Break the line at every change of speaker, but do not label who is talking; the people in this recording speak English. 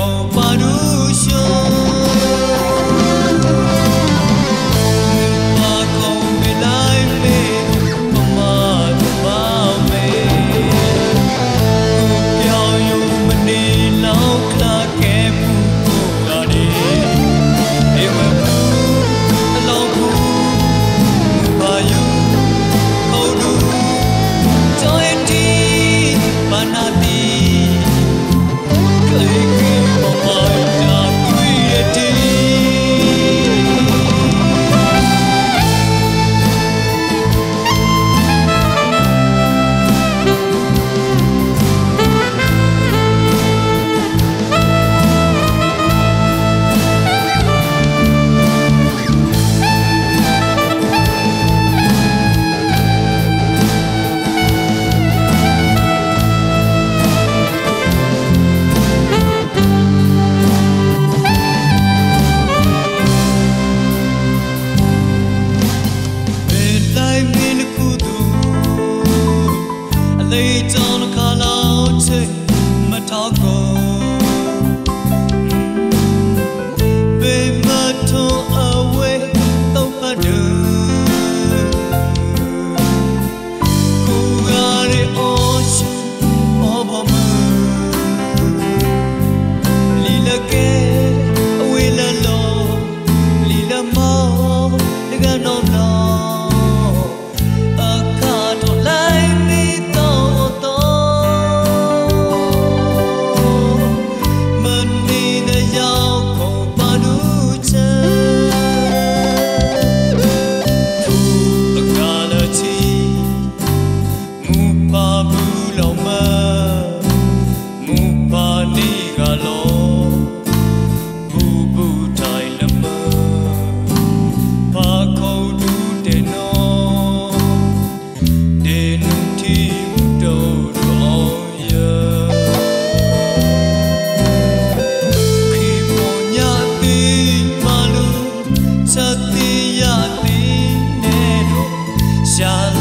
Oh. shall